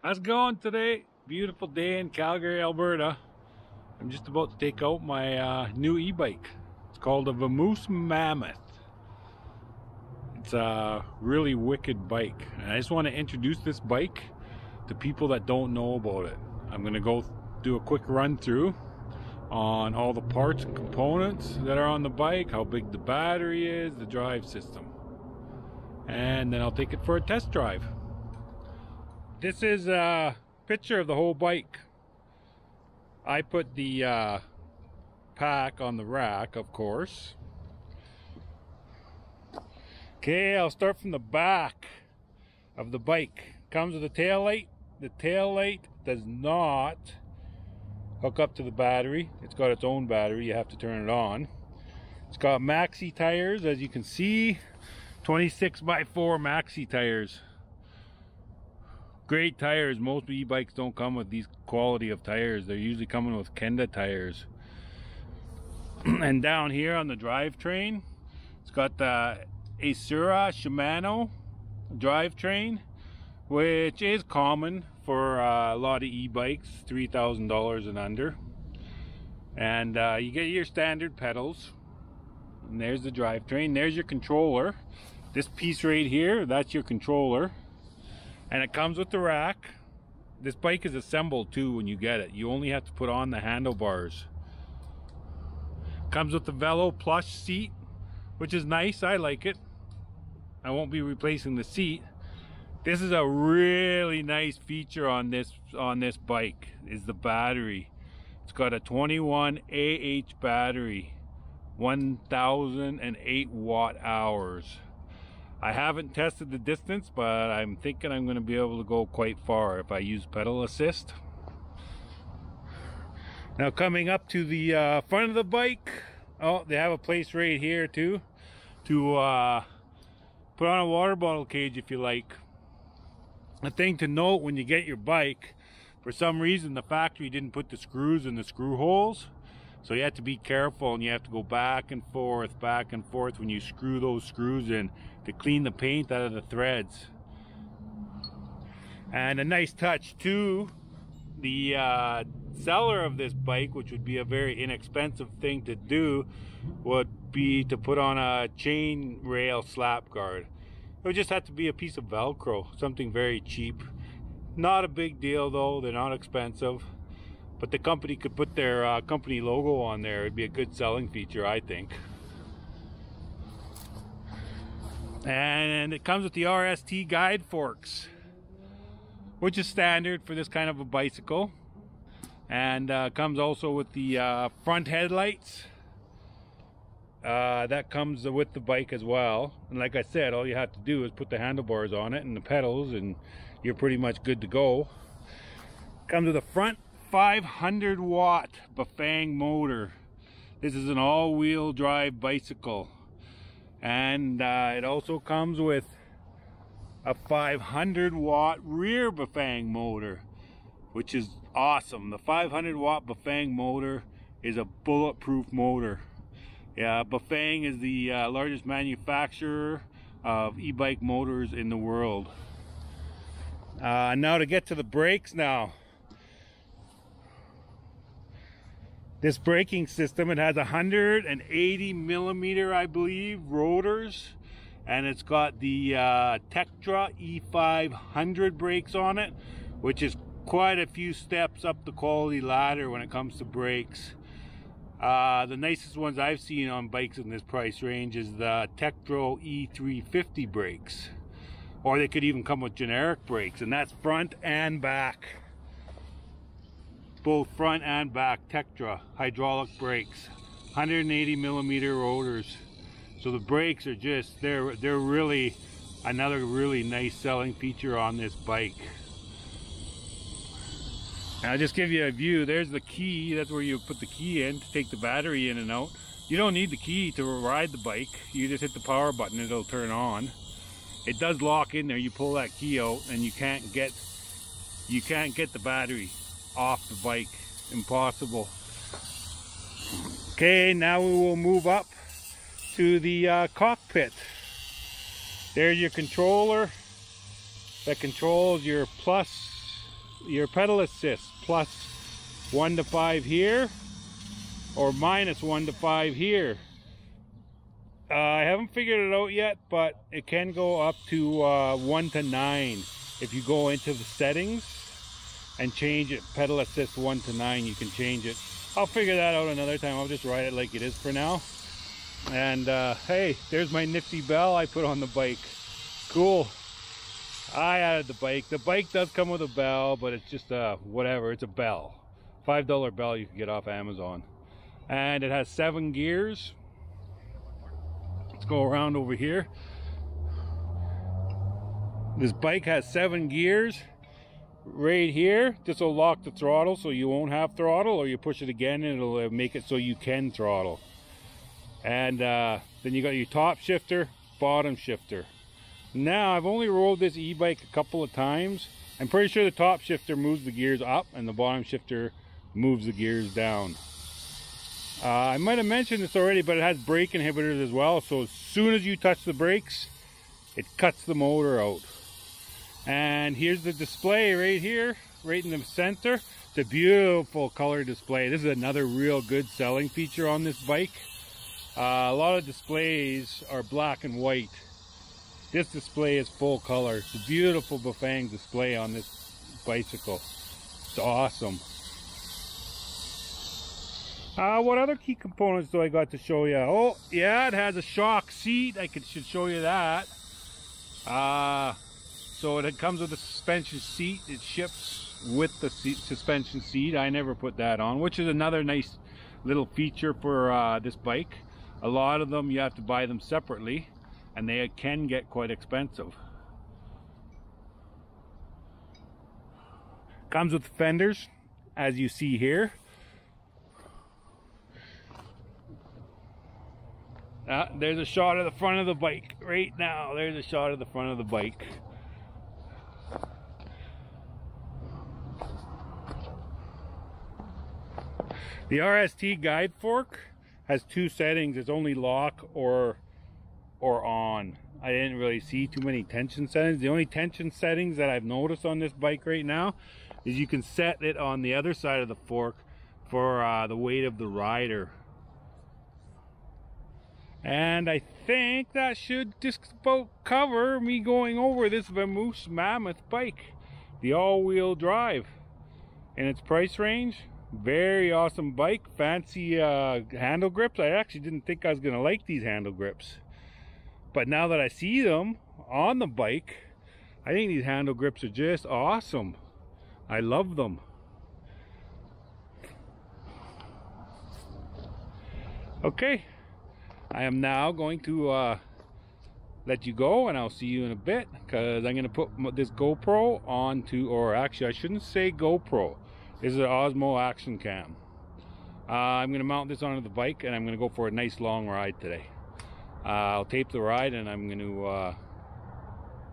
How's it going today? Beautiful day in Calgary, Alberta. I'm just about to take out my uh, new e-bike. It's called a Vamoose Mammoth. It's a really wicked bike. And I just want to introduce this bike to people that don't know about it. I'm going to go do a quick run through on all the parts and components that are on the bike, how big the battery is, the drive system. And then I'll take it for a test drive. This is a picture of the whole bike. I put the uh, pack on the rack, of course. Okay, I'll start from the back of the bike. Comes with a tail light. The tail light does not hook up to the battery. It's got its own battery. You have to turn it on. It's got Maxxis tires, as you can see. 26 by 4 Maxxis tires great tires. Most e-bikes don't come with these quality of tires. They're usually coming with Kenda tires. and down here on the drivetrain, it's got the Acera Shimano drivetrain, which is common for uh, a lot of e-bikes, $3,000 and under. And uh, you get your standard pedals. And there's the drivetrain. There's your controller. This piece right here, that's your controller and it comes with the rack. This bike is assembled too when you get it. You only have to put on the handlebars. Comes with the velo plush seat which is nice. I like it. I won't be replacing the seat. This is a really nice feature on this on this bike is the battery. It's got a 21 AH battery 1008 watt hours I haven't tested the distance, but I'm thinking I'm going to be able to go quite far if I use pedal assist. Now coming up to the uh, front of the bike, oh, they have a place right here too to uh, put on a water bottle cage if you like. A thing to note when you get your bike, for some reason the factory didn't put the screws in the screw holes. So you have to be careful and you have to go back and forth, back and forth when you screw those screws in to clean the paint out of the threads. And a nice touch too, the uh, seller of this bike, which would be a very inexpensive thing to do, would be to put on a chain rail slap guard. It would just have to be a piece of Velcro, something very cheap. Not a big deal though, they're not expensive. But the company could put their uh, company logo on there. It'd be a good selling feature, I think. And it comes with the RST guide forks, which is standard for this kind of a bicycle. And uh, comes also with the uh, front headlights. Uh, that comes with the bike as well. And like I said, all you have to do is put the handlebars on it and the pedals and you're pretty much good to go. Comes with a front 500 watt Bafang motor. This is an all-wheel drive bicycle. And uh, it also comes with a 500 watt rear Bafang motor, which is awesome. The 500 watt Bafang motor is a bulletproof motor. Yeah, Bafang is the uh, largest manufacturer of e-bike motors in the world. Uh, now to get to the brakes now. This braking system. It has 180 millimeter i believe rotors and it's got the uh, Tektro E500 brakes on it which is quite a few steps up the quality ladder when it comes to brakes. Uh, the nicest ones I've seen on bikes in this price range is the Tektro E350 brakes or they could even come with generic brakes and that's front and back both front and back Tektro hydraulic brakes 180 millimeter rotors. So the brakes are just they're they're really another really nice selling feature on this bike. And I'll just give you a view. There's the key. That's where you put the key in to take the battery in and out. You don't need the key to ride the bike. You just hit the power button it'll turn on. It does lock in there. You pull that key out and you can't get you can't get the battery off the bike. Impossible. Okay, now we will move up to the uh, cockpit. There's your controller that controls your plus your pedal assist plus one to five here or minus one to five here. Uh, I haven't figured it out yet, but it can go up to uh, one to nine. If you go into the settings and change it, pedal assist one to nine, you can change it. I'll figure that out another time. I'll just ride it like it is for now. And uh, hey, there's my nifty bell I put on the bike. Cool. I added the bike. The bike does come with a bell, but it's just a whatever. It's a bell. $5 bell you can get off Amazon. And it has seven gears. Let's go around over here. This bike has seven gears right here. This will lock the throttle so you won't have throttle or you push it again and it'll uh, make it so you can throttle. And uh, then you got your top shifter, bottom shifter. Now, I've only rolled this e-bike a couple of times. I'm pretty sure the top shifter moves the gears up and the bottom shifter moves the gears down. Uh, I might have mentioned this already, but it has brake inhibitors as well. So as soon as you touch the brakes, it cuts the motor out. And here's the display right here, right in the center. A beautiful color display. This is another real good selling feature on this bike. Uh, a lot of displays are black and white. This display is full color. It's a beautiful Bafang display on this bicycle. It's awesome. Uh, what other key components do I got to show you? Oh, yeah, it has a shock seat. I could, should show you that. Uh, so it comes with a suspension seat. It ships with the seat, suspension seat. I never put that on, which is another nice little feature for uh, this bike. A lot of them you have to buy them separately and they can get quite expensive. Comes with fenders, as you see here. Uh, there's a shot of the front of the bike right now. There's a shot of the front of the bike. The RST guide fork has two settings. It's only lock or or on. I didn't really see too many tension settings. The only tension settings that I've noticed on this bike right now is you can set it on the other side of the fork for uh, the weight of the rider. And I think that should just about cover me going over this Vamoose Mammoth bike. The all-wheel drive. And its price range, very awesome bike. Fancy uh, handle grips. I actually didn't think I was to like these handle grips. But now that I see them on the bike, I think these handle grips are just awesome. I love them. Okay, I am now going to uh, let you go and I'll see you in a bit because I'm going to put this GoPro onto, or actually I shouldn't say GoPro. This is an Osmo Action Cam. Uh, I'm going to mount this onto the bike and I'm going to go for a nice long ride today. Uh, I'll tape the ride and I'm going to uh,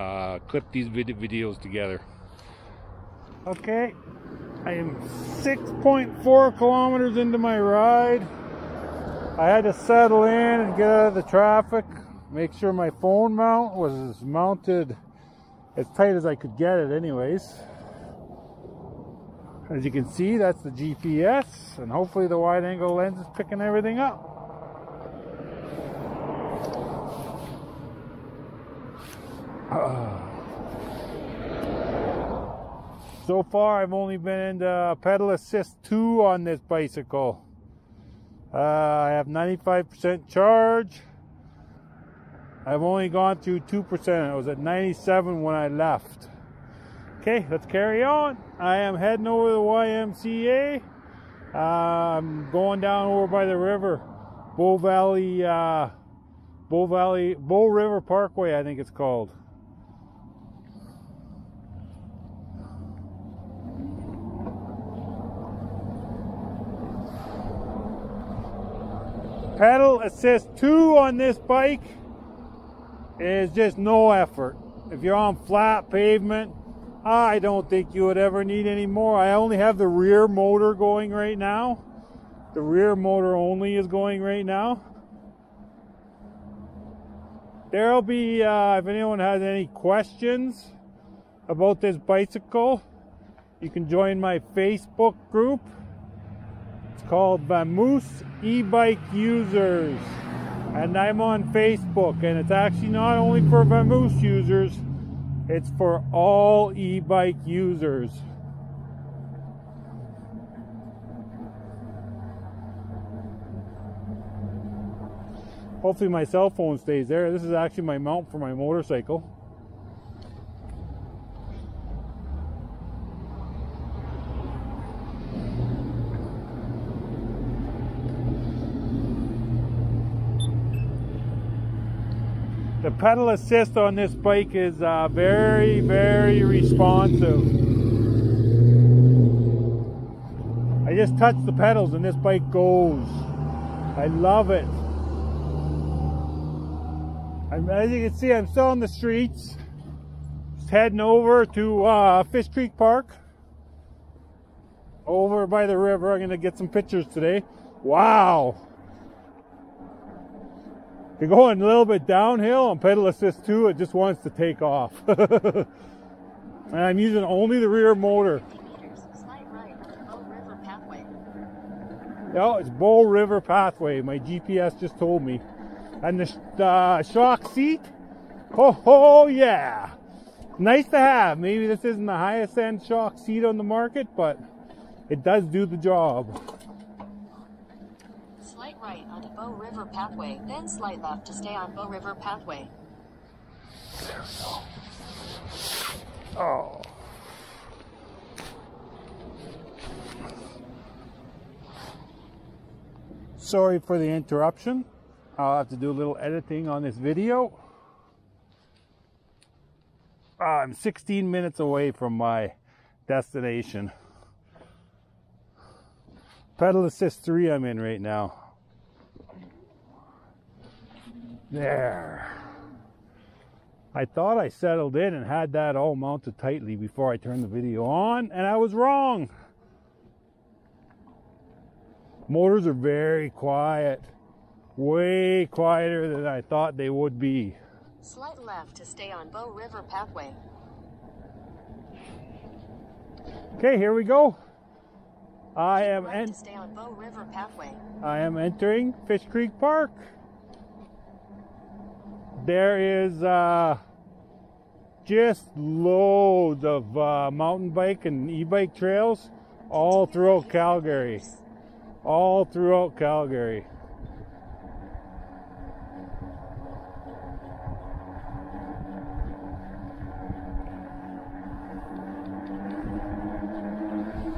uh, clip these vid videos together. Okay, I am 6.4 kilometers into my ride. I had to settle in and get out of the traffic, make sure my phone mount was mounted as tight as I could get it anyways. As you can see, that's the GPS, and hopefully the wide angle lens is picking everything up. so far I've only been into pedal assist 2 on this bicycle. Uh, I have 95% charge. I've only gone through 2%. I was at 97 when I left. Okay, let's carry on. I am heading over the YMCA. I'm going down over by the river. Bow Valley, uh, Bow Valley, Bow River Parkway, I think it's called. pedal assist 2 on this bike is just no effort. If you're on flat pavement, I don't think you would ever need any more. I only have the rear motor going right now. The rear motor only is going right now. There'll be, uh, if anyone has any questions about this bicycle, you can join my Facebook group. It's called Vamoose E-Bike Users. And I'm on Facebook, and it's actually not only for Vamoose users, it's for all e-bike users. Hopefully my cell phone stays there. This is actually my mount for my motorcycle. Pedal assist on this bike is uh, very, very responsive. I just touch the pedals and this bike goes. I love it. I'm, as you can see, I'm still on the streets. Just heading over to uh, Fish Creek Park. Over by the river. I'm going to get some pictures today. Wow. You're going a little bit downhill on pedal assist 2. It just wants to take off. and I'm using only the rear motor. No, it's Bow River Pathway. My GPS just told me. And the uh, shock seat, oh, oh yeah, nice to have. Maybe this isn't the highest end shock seat on the market, but it does do the job. Slight right onto Bow River Pathway, then slight left to stay on Bow River Pathway. There we go. Oh. Sorry for the interruption. I'll have to do a little editing on this video. I'm 16 minutes away from my destination. Pedal assist 3 I'm in right now. There. I thought I settled in and had that all mounted tightly before I turned the video on, and I was wrong. Motors are very quiet way quieter than I thought they would be. Slight left to stay on Bow River Pathway. Okay, here we go. I am right stay on Bow River Pathway. I am entering Fish Creek Park. There is uh, just loads of uh, mountain bike and e-bike trails all throughout Calgary. All throughout Calgary.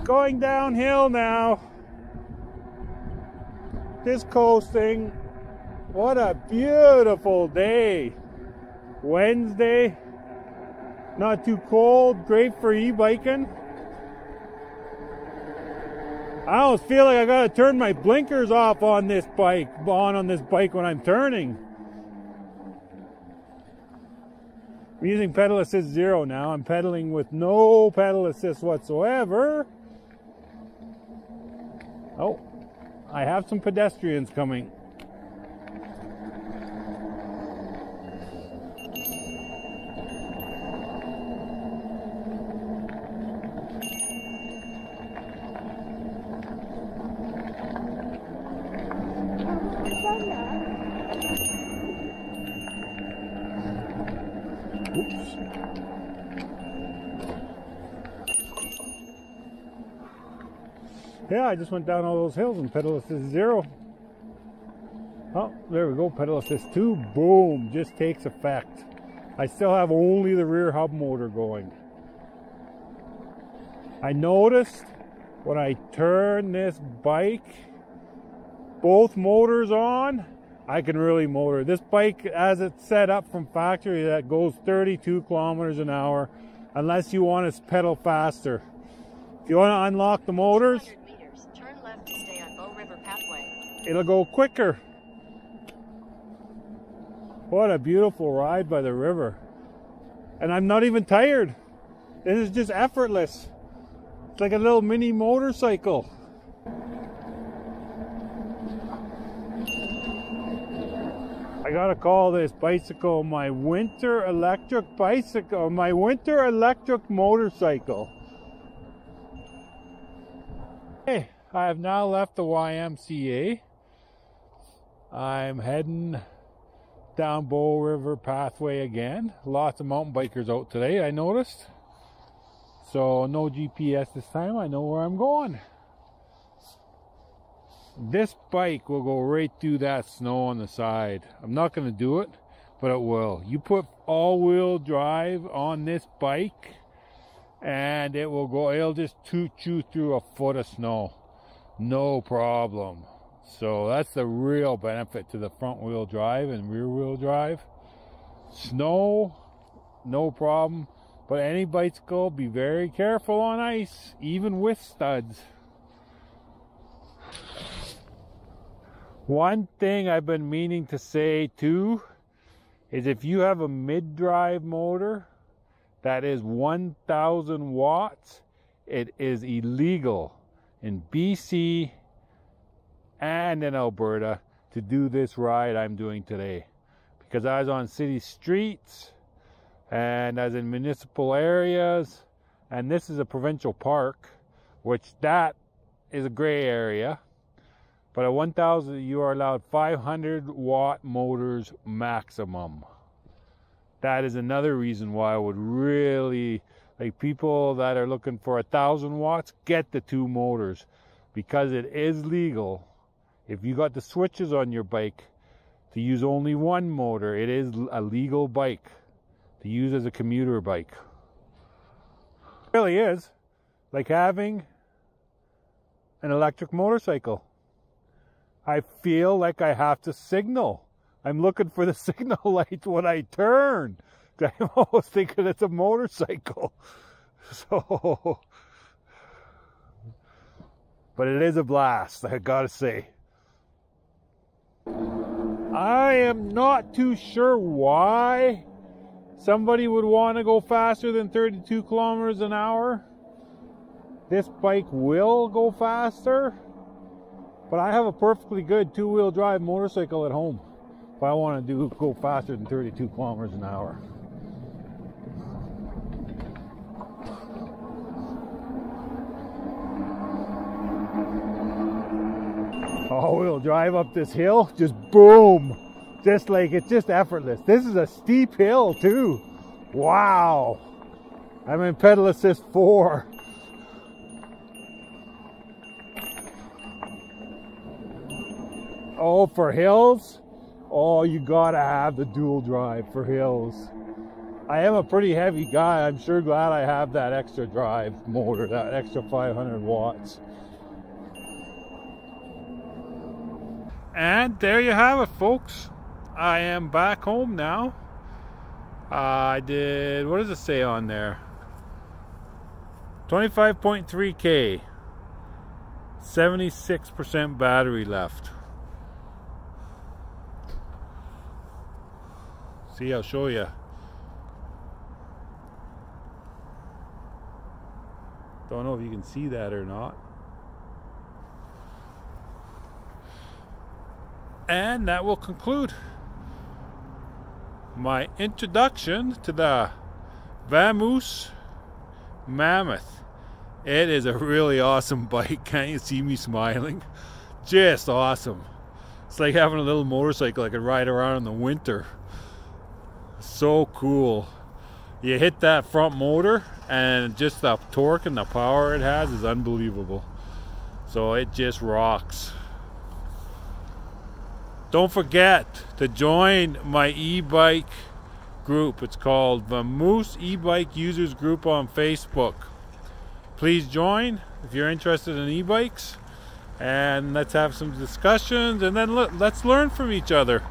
going downhill now. Just coasting. What a beautiful day. Wednesday. Not too cold. Great for e-biking. I almost feel like I gotta turn my blinkers off on this bike, on on this bike when I'm turning. I'm using pedal assist zero now. I'm pedaling with no pedal assist whatsoever. Oh, I have some pedestrians coming. Yeah, I just went down all those hills and pedal assist zero. Oh, there we go, pedal assist two, boom, just takes effect. I still have only the rear hub motor going. I noticed when I turn this bike, both motors on, I can really motor. This bike, as it's set up from factory, that goes 32 kilometers an hour, unless you want to pedal faster. If you want to unlock the motors, it'll go quicker. What a beautiful ride by the river. And I'm not even tired. This is just effortless. It's like a little mini motorcycle. I gotta call this bicycle my winter electric bicycle, my winter electric motorcycle. Hey, I have now left the YMCA. I'm heading down Bow River Pathway again. Lots of mountain bikers out today, I noticed. So no GPS this time, I know where I'm going. This bike will go right through that snow on the side. I'm not going to do it, but it will. You put all-wheel drive on this bike, and it will go, it'll just toot you through a foot of snow. No problem. So that's the real benefit to the front wheel drive and rear wheel drive. Snow, no problem. But any bicycle, be very careful on ice, even with studs. One thing I've been meaning to say too is if you have a mid-drive motor that is 1000 watts, it is illegal in BC and in Alberta to do this ride I'm doing today. Because I was on city streets and as in municipal areas, and this is a provincial park, which that is a gray area. But at 1000 you are allowed 500 watt motors maximum. That is another reason why I would really like people that are looking for a thousand watts get the two motors because it is legal if you got the switches on your bike to use only one motor, it is a legal bike to use as a commuter bike. It really is like having an electric motorcycle. I feel like I have to signal. I'm looking for the signal light when I turn. I'm almost thinking it's a motorcycle. So, but it is a blast, I gotta say. I am not too sure why somebody would want to go faster than 32 kilometers an hour. This bike will go faster, but I have a perfectly good two-wheel drive motorcycle at home if I want to do go faster than 32 kilometers an hour. We'll drive up this hill, just boom. Just like, it's just effortless. This is a steep hill too. Wow. I'm in pedal assist four. Oh, for hills? Oh, you gotta have the dual drive for hills. I am a pretty heavy guy. I'm sure glad I have that extra drive motor, that extra 500 watts. And there you have it, folks. I am back home now. I did, what does it say on there? 25.3K. 76% battery left. See, I'll show you. Don't know if you can see that or not. And that will conclude my introduction to the Vamoose Mammoth. It is a really awesome bike. Can't you see me smiling? Just awesome. It's like having a little motorcycle I could ride around in the winter. So cool. You hit that front motor and just the torque and the power it has is unbelievable. So it just rocks. Don't forget to join my e-bike group. It's called Vamoose E-Bike Users Group on Facebook. Please join if you're interested in e-bikes and let's have some discussions and then let's learn from each other.